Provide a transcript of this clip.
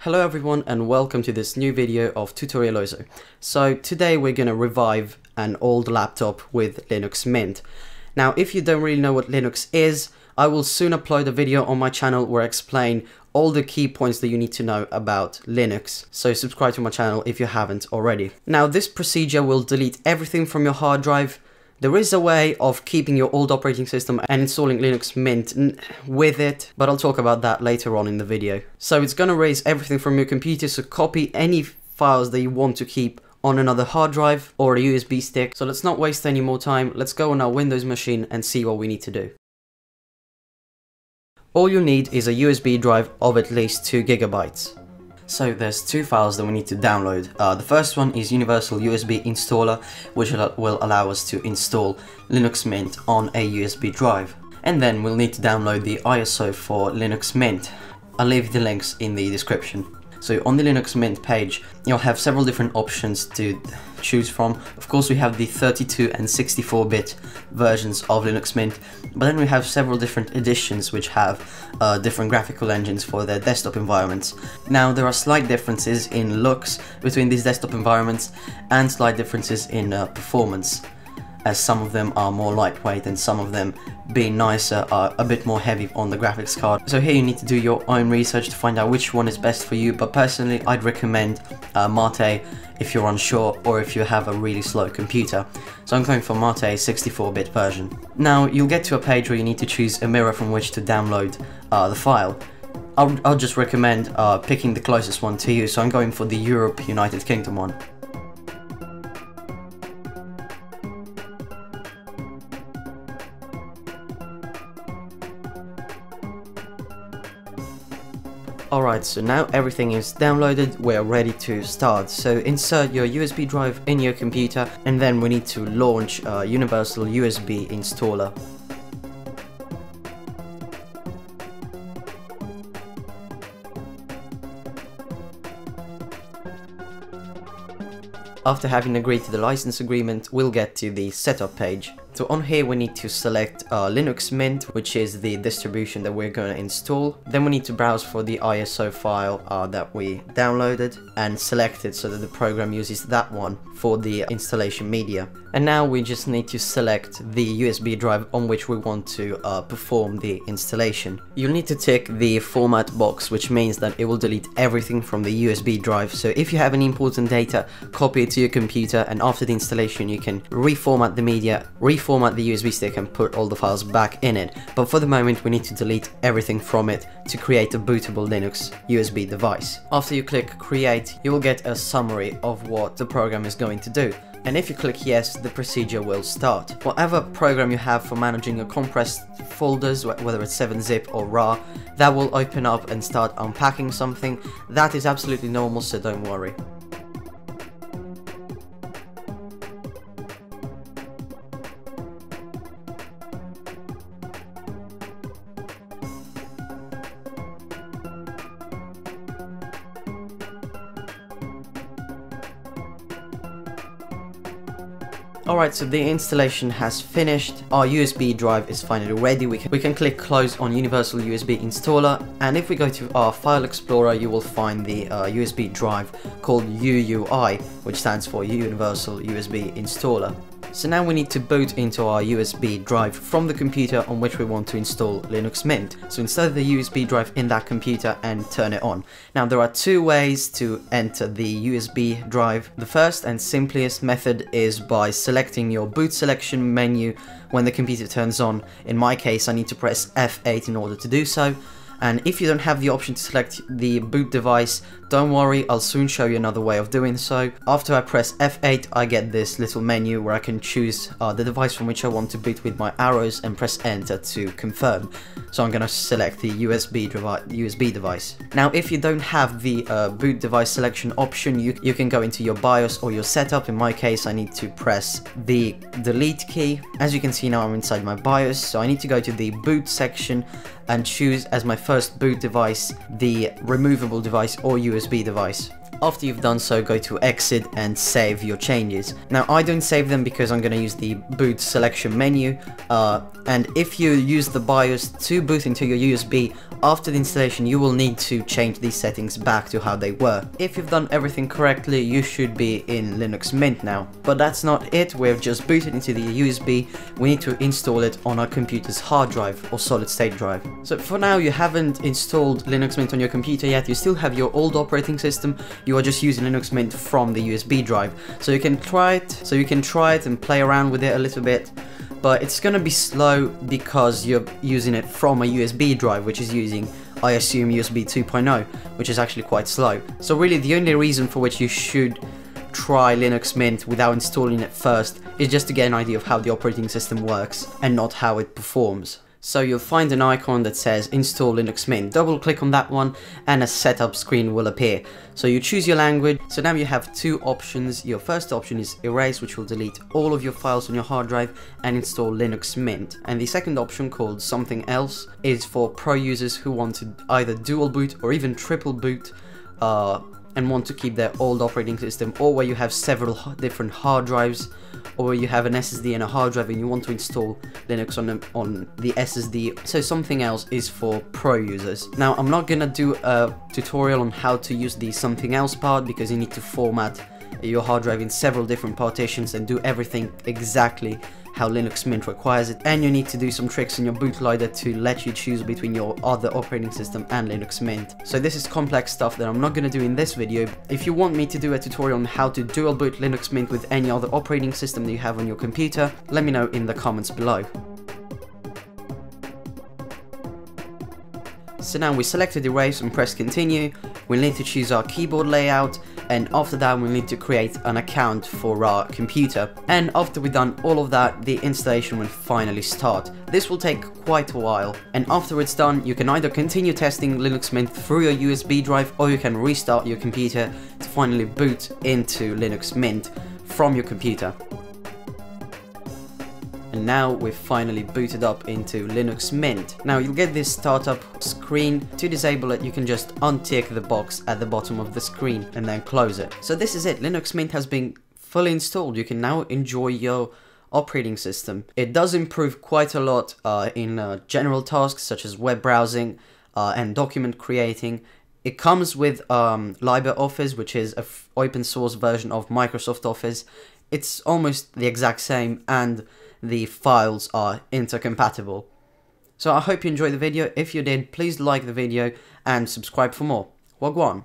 Hello everyone and welcome to this new video of Tutorialoso. So today we're gonna revive an old laptop with Linux Mint. Now if you don't really know what Linux is, I will soon upload a video on my channel where I explain all the key points that you need to know about Linux. So subscribe to my channel if you haven't already. Now this procedure will delete everything from your hard drive there is a way of keeping your old operating system and installing Linux Mint with it, but I'll talk about that later on in the video. So it's gonna erase everything from your computer, so copy any files that you want to keep on another hard drive or a USB stick. So let's not waste any more time, let's go on our Windows machine and see what we need to do. All you need is a USB drive of at least 2 gigabytes. So there's two files that we need to download. Uh, the first one is Universal USB Installer, which will allow us to install Linux Mint on a USB drive. And then we'll need to download the ISO for Linux Mint. I'll leave the links in the description. So on the Linux Mint page, you'll have several different options to choose from. Of course, we have the 32 and 64-bit versions of Linux Mint, but then we have several different editions which have uh, different graphical engines for their desktop environments. Now, there are slight differences in looks between these desktop environments and slight differences in uh, performance as some of them are more lightweight and some of them being nicer are a bit more heavy on the graphics card. So here you need to do your own research to find out which one is best for you but personally I'd recommend uh, Mate if you're unsure or if you have a really slow computer. So I'm going for Mate 64-bit version. Now you'll get to a page where you need to choose a mirror from which to download uh, the file. I'll, I'll just recommend uh, picking the closest one to you so I'm going for the Europe United Kingdom one. Alright, so now everything is downloaded, we're ready to start. So insert your USB drive in your computer and then we need to launch a Universal USB installer. After having agreed to the license agreement, we'll get to the setup page. So on here we need to select uh, Linux Mint, which is the distribution that we're going to install. Then we need to browse for the ISO file uh, that we downloaded and select it so that the program uses that one for the installation media. And now we just need to select the USB drive on which we want to uh, perform the installation. You'll need to tick the format box, which means that it will delete everything from the USB drive. So if you have any important data, copy it to your computer and after the installation you can reformat the media, reformat the USB stick and put all the files back in it, but for the moment we need to delete everything from it to create a bootable Linux USB device. After you click create, you will get a summary of what the program is going to do. And if you click yes, the procedure will start. Whatever program you have for managing your compressed folders, whether it's 7-zip or RAR, that will open up and start unpacking something. That is absolutely normal, so don't worry. Alright, so the installation has finished. Our USB drive is finally ready. We can, we can click close on Universal USB installer. And if we go to our file explorer, you will find the uh, USB drive called UUI, which stands for Universal USB Installer. So now we need to boot into our USB drive from the computer on which we want to install Linux Mint. So insert the USB drive in that computer and turn it on. Now there are two ways to enter the USB drive. The first and simplest method is by selecting your boot selection menu when the computer turns on. In my case I need to press F8 in order to do so and if you don't have the option to select the boot device, don't worry, I'll soon show you another way of doing so. After I press F8, I get this little menu where I can choose uh, the device from which I want to boot with my arrows and press enter to confirm. So I'm gonna select the USB, USB device. Now if you don't have the uh, boot device selection option, you, you can go into your BIOS or your setup. In my case, I need to press the delete key. As you can see now I'm inside my BIOS, so I need to go to the boot section and choose as my first boot device the removable device or USB device. After you've done so, go to exit and save your changes. Now I don't save them because I'm gonna use the boot selection menu, uh, and if you use the BIOS to boot into your USB, after the installation you will need to change these settings back to how they were. If you've done everything correctly, you should be in Linux Mint now. But that's not it, we've just booted into the USB, we need to install it on our computer's hard drive or solid state drive. So for now you haven't installed Linux Mint on your computer yet, you still have your old operating system, you are just using Linux Mint from the USB drive. So you can try it, so you can try it and play around with it a little bit, but it's gonna be slow because you're using it from a USB drive, which is using, I assume, USB 2.0, which is actually quite slow. So really the only reason for which you should try Linux Mint without installing it first is just to get an idea of how the operating system works and not how it performs. So you'll find an icon that says install Linux Mint. Double click on that one and a setup screen will appear. So you choose your language. So now you have two options. Your first option is erase which will delete all of your files on your hard drive and install Linux Mint. And the second option called something else is for pro users who want to either dual boot or even triple boot uh, and want to keep their old operating system or where you have several different hard drives or where you have an SSD and a hard drive and you want to install Linux on the, on the SSD. So something else is for pro users. Now I'm not gonna do a tutorial on how to use the something else part because you need to format your hard drive in several different partitions and do everything exactly how Linux Mint requires it, and you need to do some tricks in your bootloader to let you choose between your other operating system and Linux Mint. So this is complex stuff that I'm not going to do in this video. If you want me to do a tutorial on how to dual boot Linux Mint with any other operating system that you have on your computer, let me know in the comments below. So now we selected the erase and press continue, we'll need to choose our keyboard layout and after that we need to create an account for our computer. And after we've done all of that, the installation will finally start. This will take quite a while and after it's done you can either continue testing Linux Mint through your USB drive or you can restart your computer to finally boot into Linux Mint from your computer and now we've finally booted up into Linux Mint. Now you'll get this startup screen. To disable it you can just untick the box at the bottom of the screen and then close it. So this is it, Linux Mint has been fully installed. You can now enjoy your operating system. It does improve quite a lot uh, in uh, general tasks such as web browsing uh, and document creating. It comes with um, LibreOffice, which is an open source version of Microsoft Office. It's almost the exact same and the files are intercompatible. So I hope you enjoyed the video. If you did, please like the video and subscribe for more. Wagwan.